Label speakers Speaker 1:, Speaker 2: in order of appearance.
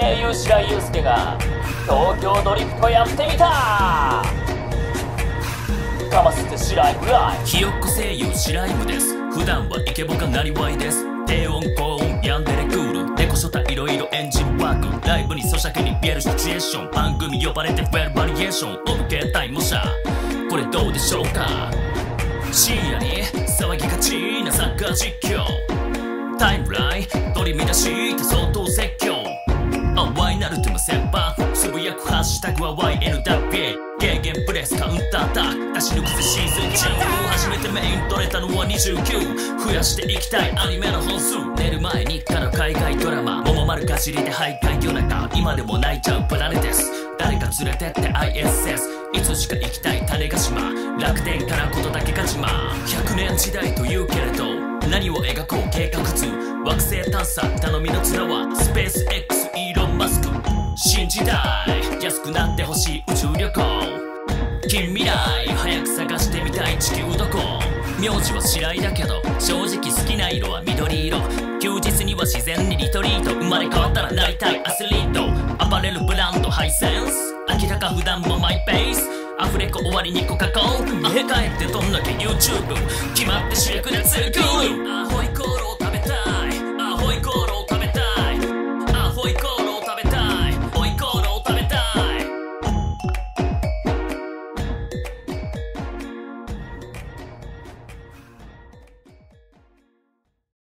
Speaker 1: 声優白井祐介が東京ドリフトやってみた。かますって白井ぐらい。
Speaker 2: ひよっこ声優白井です。普段はイケボがなりわいです。低音高音ヤンデレクール猫書いろいろエンジンワークライブに咀嚼に見えるシチュエーション番組呼ばれて増えるバリエーションオブ携帯模写。これどうでしょうか？深夜に騒ぎがちなサッカー実況。タイムライン取り乱してハッシュタグは YNW ゲーゲンプレスカウンターアタック出し抜くぜシーズン2初めてメイン取れたのは29増やしていきたいアニメの本数。寝る前にから海外ドラマ桃丸かじりで徘徊夜中今でも泣いちゃうプラネテス誰か連れてって ISS いつしか行きたい種子島楽天からことだけが自慢100年時代というけれど何を描こう計画図惑星探査頼みの綱は新時代安くなってほしい宇宙旅行。近未来早く探してみたい地球どこ。名字は白井だけど正直好きな色は緑色。休日には自然にリトリート。生まれ変わったらなりたいアスリート。アパレルブランドハイセンス。明らか普段もマイペース。アフレコ終わりにコカ・コール家帰ってどんだけ YouTube 決まって主役でツー